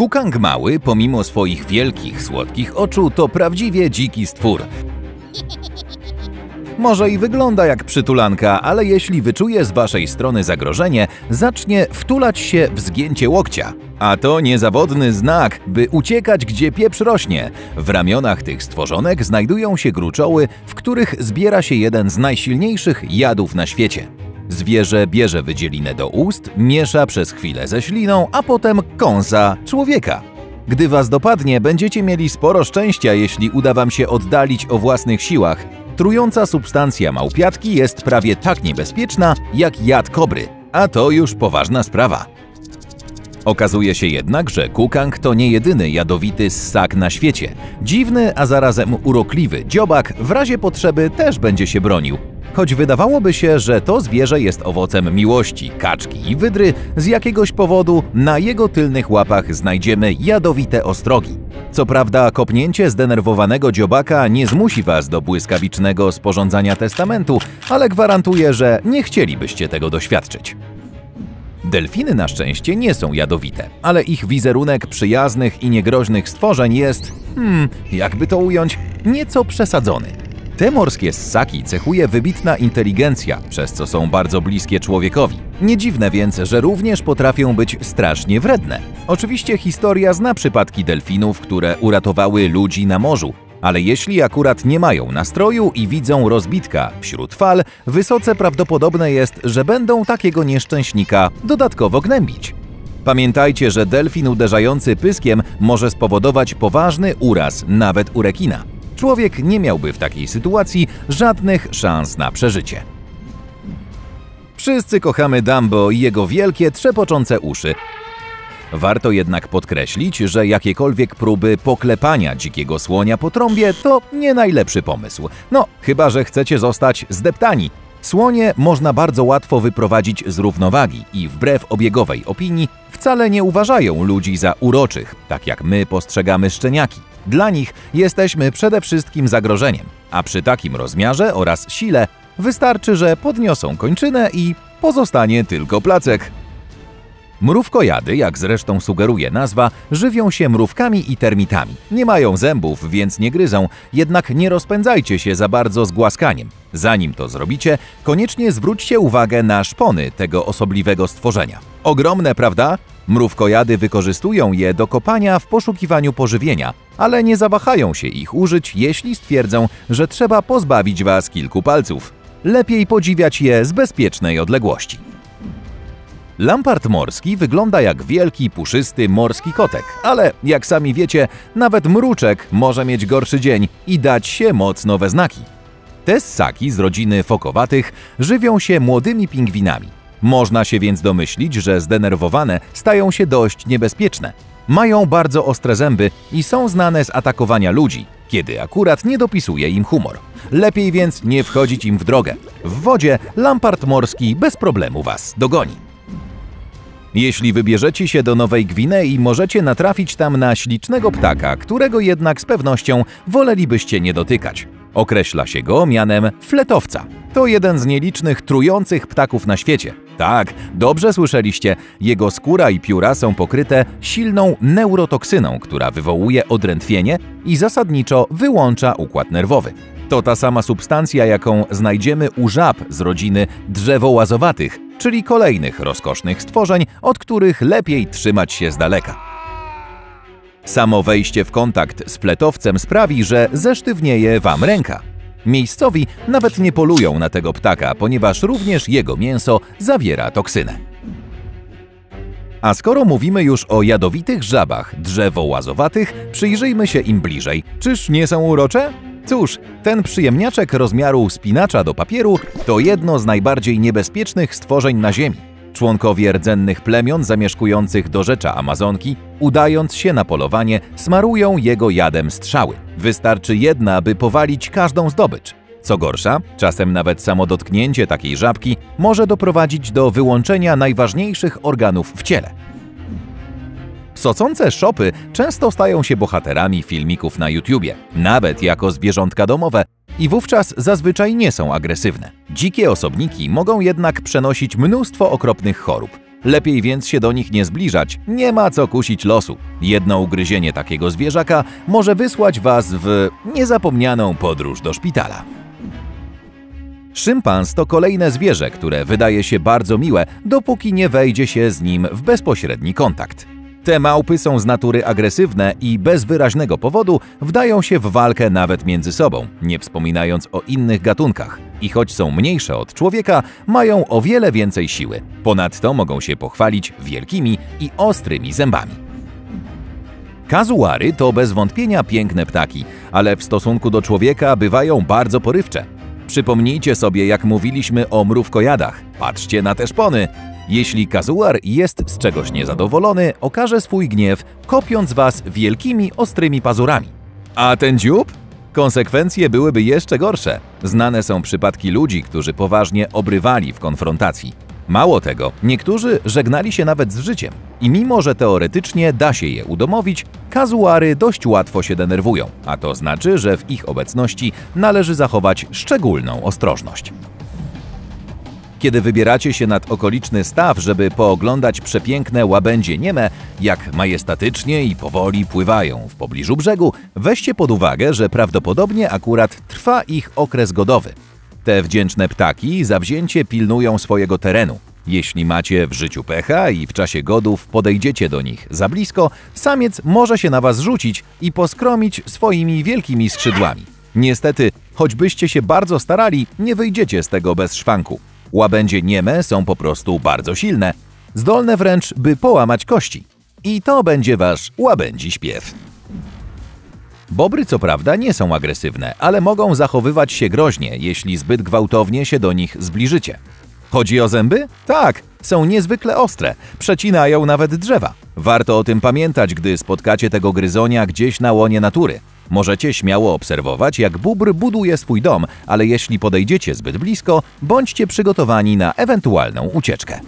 Kukang mały, pomimo swoich wielkich, słodkich oczu, to prawdziwie dziki stwór. Może i wygląda jak przytulanka, ale jeśli wyczuje z waszej strony zagrożenie, zacznie wtulać się w zgięcie łokcia. A to niezawodny znak, by uciekać gdzie pieprz rośnie. W ramionach tych stworzonek znajdują się gruczoły, w których zbiera się jeden z najsilniejszych jadów na świecie. Zwierzę bierze wydzielinę do ust, miesza przez chwilę ze śliną, a potem kąsa człowieka. Gdy was dopadnie, będziecie mieli sporo szczęścia, jeśli uda wam się oddalić o własnych siłach. Trująca substancja małpiatki jest prawie tak niebezpieczna jak jad kobry, a to już poważna sprawa. Okazuje się jednak, że kukang to nie jedyny jadowity ssak na świecie. Dziwny, a zarazem urokliwy dziobak w razie potrzeby też będzie się bronił. Choć wydawałoby się, że to zwierzę jest owocem miłości kaczki i wydry, z jakiegoś powodu na jego tylnych łapach znajdziemy jadowite ostrogi. Co prawda, kopnięcie zdenerwowanego dziobaka nie zmusi was do błyskawicznego sporządzania testamentu, ale gwarantuję, że nie chcielibyście tego doświadczyć. Delfiny na szczęście nie są jadowite, ale ich wizerunek przyjaznych i niegroźnych stworzeń jest, hmm, jakby to ująć, nieco przesadzony. Te morskie ssaki cechuje wybitna inteligencja, przez co są bardzo bliskie człowiekowi. Nie dziwne więc, że również potrafią być strasznie wredne. Oczywiście historia zna przypadki delfinów, które uratowały ludzi na morzu, ale jeśli akurat nie mają nastroju i widzą rozbitka wśród fal, wysoce prawdopodobne jest, że będą takiego nieszczęśnika dodatkowo gnębić. Pamiętajcie, że delfin uderzający pyskiem może spowodować poważny uraz nawet u rekina. Człowiek nie miałby w takiej sytuacji żadnych szans na przeżycie. Wszyscy kochamy Dumbo i jego wielkie, trzepoczące uszy. Warto jednak podkreślić, że jakiekolwiek próby poklepania dzikiego słonia po trąbie to nie najlepszy pomysł. No, chyba że chcecie zostać zdeptani. Słonie można bardzo łatwo wyprowadzić z równowagi i wbrew obiegowej opinii wcale nie uważają ludzi za uroczych, tak jak my postrzegamy szczeniaki. Dla nich jesteśmy przede wszystkim zagrożeniem, a przy takim rozmiarze oraz sile wystarczy, że podniosą kończynę i pozostanie tylko placek. Mrówkojady, jak zresztą sugeruje nazwa, żywią się mrówkami i termitami. Nie mają zębów, więc nie gryzą, jednak nie rozpędzajcie się za bardzo z głaskaniem. Zanim to zrobicie, koniecznie zwróćcie uwagę na szpony tego osobliwego stworzenia. Ogromne, prawda? Mrówkojady wykorzystują je do kopania w poszukiwaniu pożywienia, ale nie zawahają się ich użyć, jeśli stwierdzą, że trzeba pozbawić was kilku palców. Lepiej podziwiać je z bezpiecznej odległości. Lampart morski wygląda jak wielki, puszysty morski kotek, ale jak sami wiecie, nawet mruczek może mieć gorszy dzień i dać się mocno we znaki. Te ssaki z rodziny fokowatych żywią się młodymi pingwinami. Można się więc domyślić, że zdenerwowane stają się dość niebezpieczne. Mają bardzo ostre zęby i są znane z atakowania ludzi, kiedy akurat nie dopisuje im humor. Lepiej więc nie wchodzić im w drogę. W wodzie lampart morski bez problemu was dogoni. Jeśli wybierzecie się do Nowej Gwinei, możecie natrafić tam na ślicznego ptaka, którego jednak z pewnością wolelibyście nie dotykać. Określa się go mianem fletowca. To jeden z nielicznych trujących ptaków na świecie. Tak, dobrze słyszeliście, jego skóra i pióra są pokryte silną neurotoksyną, która wywołuje odrętwienie i zasadniczo wyłącza układ nerwowy. To ta sama substancja, jaką znajdziemy u żab z rodziny drzewołazowatych, czyli kolejnych rozkosznych stworzeń, od których lepiej trzymać się z daleka. Samo wejście w kontakt z fletowcem sprawi, że zesztywnieje wam ręka. Miejscowi nawet nie polują na tego ptaka, ponieważ również jego mięso zawiera toksynę. A skoro mówimy już o jadowitych żabach drzewołazowatych, przyjrzyjmy się im bliżej. Czyż nie są urocze? Cóż, ten przyjemniaczek rozmiaru spinacza do papieru to jedno z najbardziej niebezpiecznych stworzeń na Ziemi. Członkowie rdzennych plemion zamieszkujących do rzecza Amazonki, udając się na polowanie, smarują jego jadem strzały. Wystarczy jedna, by powalić każdą zdobycz. Co gorsza, czasem nawet samo dotknięcie takiej żabki może doprowadzić do wyłączenia najważniejszych organów w ciele. Socące szopy często stają się bohaterami filmików na YouTubie, nawet jako zwierzątka domowe, i wówczas zazwyczaj nie są agresywne. Dzikie osobniki mogą jednak przenosić mnóstwo okropnych chorób. Lepiej więc się do nich nie zbliżać, nie ma co kusić losu. Jedno ugryzienie takiego zwierzaka może wysłać was w niezapomnianą podróż do szpitala. Szympans to kolejne zwierzę, które wydaje się bardzo miłe, dopóki nie wejdzie się z nim w bezpośredni kontakt. Te małpy są z natury agresywne i bez wyraźnego powodu wdają się w walkę nawet między sobą, nie wspominając o innych gatunkach. I choć są mniejsze od człowieka, mają o wiele więcej siły. Ponadto mogą się pochwalić wielkimi i ostrymi zębami. Kazuary to bez wątpienia piękne ptaki, ale w stosunku do człowieka bywają bardzo porywcze. Przypomnijcie sobie, jak mówiliśmy o mrówkojadach. Patrzcie na te szpony. Jeśli kazuar jest z czegoś niezadowolony, okaże swój gniew, kopiąc was wielkimi, ostrymi pazurami. A ten dziób? Konsekwencje byłyby jeszcze gorsze. Znane są przypadki ludzi, którzy poważnie obrywali w konfrontacji. Mało tego, niektórzy żegnali się nawet z życiem. I mimo, że teoretycznie da się je udomowić, kazuary dość łatwo się denerwują, a to znaczy, że w ich obecności należy zachować szczególną ostrożność. Kiedy wybieracie się nad okoliczny staw, żeby pooglądać przepiękne łabędzie nieme, jak majestatycznie i powoli pływają w pobliżu brzegu, weźcie pod uwagę, że prawdopodobnie akurat trwa ich okres godowy. Te wdzięczne ptaki zawzięcie pilnują swojego terenu. Jeśli macie w życiu pecha i w czasie godów podejdziecie do nich za blisko, samiec może się na was rzucić i poskromić swoimi wielkimi skrzydłami. Niestety, choćbyście się bardzo starali, nie wyjdziecie z tego bez szwanku. Łabędzie nieme są po prostu bardzo silne, zdolne wręcz, by połamać kości. I to będzie wasz łabędzi śpiew. Bobry co prawda nie są agresywne, ale mogą zachowywać się groźnie, jeśli zbyt gwałtownie się do nich zbliżycie. Chodzi o zęby? Tak, są niezwykle ostre, przecinają nawet drzewa. Warto o tym pamiętać, gdy spotkacie tego gryzonia gdzieś na łonie natury. Możecie śmiało obserwować, jak bóbr buduje swój dom, ale jeśli podejdziecie zbyt blisko, bądźcie przygotowani na ewentualną ucieczkę.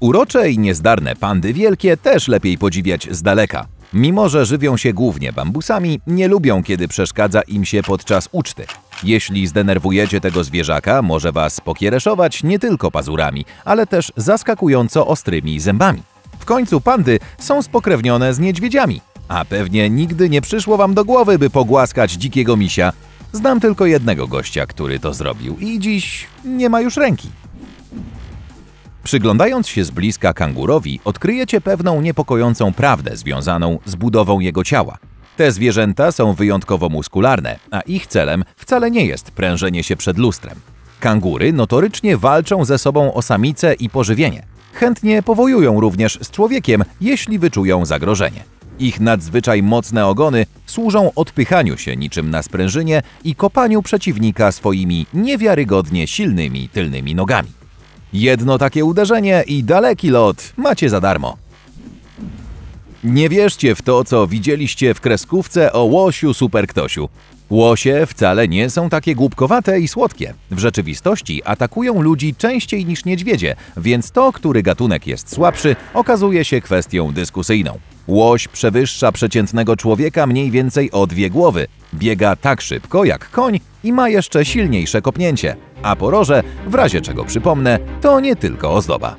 Urocze i niezdarne pandy wielkie też lepiej podziwiać z daleka. Mimo, że żywią się głównie bambusami, nie lubią, kiedy przeszkadza im się podczas uczty. Jeśli zdenerwujecie tego zwierzaka, może was pokiereszować nie tylko pazurami, ale też zaskakująco ostrymi zębami. W końcu pandy są spokrewnione z niedźwiedziami, a pewnie nigdy nie przyszło wam do głowy, by pogłaskać dzikiego misia. Znam tylko jednego gościa, który to zrobił i dziś nie ma już ręki. Przyglądając się z bliska kangurowi, odkryjecie pewną niepokojącą prawdę związaną z budową jego ciała. Te zwierzęta są wyjątkowo muskularne, a ich celem wcale nie jest prężenie się przed lustrem. Kangury notorycznie walczą ze sobą o samice i pożywienie. Chętnie powojują również z człowiekiem, jeśli wyczują zagrożenie. Ich nadzwyczaj mocne ogony służą odpychaniu się niczym na sprężynie i kopaniu przeciwnika swoimi niewiarygodnie silnymi tylnymi nogami. Jedno takie uderzenie i daleki lot macie za darmo. Nie wierzcie w to, co widzieliście w kreskówce o łosiu superktosiu. Łosie wcale nie są takie głupkowate i słodkie. W rzeczywistości atakują ludzi częściej niż niedźwiedzie, więc to, który gatunek jest słabszy, okazuje się kwestią dyskusyjną. Łoś przewyższa przeciętnego człowieka mniej więcej o dwie głowy, biega tak szybko jak koń i ma jeszcze silniejsze kopnięcie. A poroże, w razie czego przypomnę, to nie tylko ozdoba.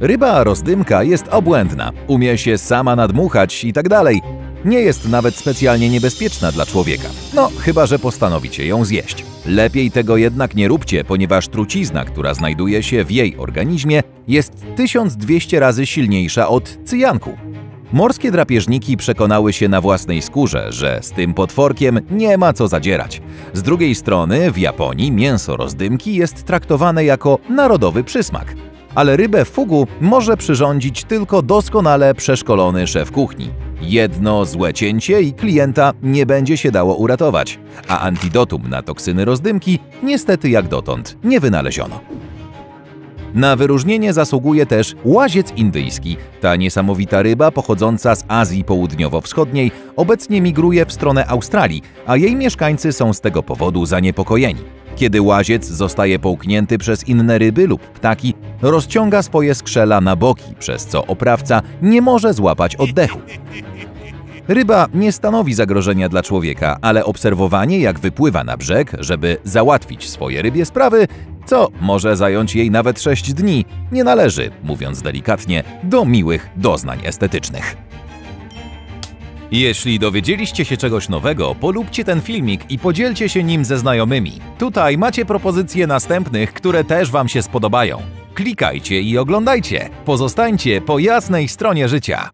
Ryba rozdymka jest obłędna, umie się sama nadmuchać i tak dalej. Nie jest nawet specjalnie niebezpieczna dla człowieka. No, chyba że postanowicie ją zjeść. Lepiej tego jednak nie róbcie, ponieważ trucizna, która znajduje się w jej organizmie, jest 1200 razy silniejsza od cyjanku. Morskie drapieżniki przekonały się na własnej skórze, że z tym potworkiem nie ma co zadzierać. Z drugiej strony, w Japonii mięso rozdymki jest traktowane jako narodowy przysmak. Ale rybę fugu może przyrządzić tylko doskonale przeszkolony szef kuchni. Jedno złe cięcie i klienta nie będzie się dało uratować, a antidotum na toksyny rozdymki niestety jak dotąd nie wynaleziono. Na wyróżnienie zasługuje też łaziec indyjski. Ta niesamowita ryba pochodząca z Azji Południowo-Wschodniej obecnie migruje w stronę Australii, a jej mieszkańcy są z tego powodu zaniepokojeni. Kiedy łaziec zostaje połknięty przez inne ryby lub ptaki, rozciąga swoje skrzela na boki, przez co oprawca nie może złapać oddechu. Ryba nie stanowi zagrożenia dla człowieka, ale obserwowanie, jak wypływa na brzeg, żeby załatwić swoje rybie sprawy, co może zająć jej nawet 6 dni, nie należy, mówiąc delikatnie, do miłych doznań estetycznych. Jeśli dowiedzieliście się czegoś nowego, polubcie ten filmik i podzielcie się nim ze znajomymi. Tutaj macie propozycje następnych, które też Wam się spodobają. Klikajcie i oglądajcie. Pozostańcie po jasnej stronie życia.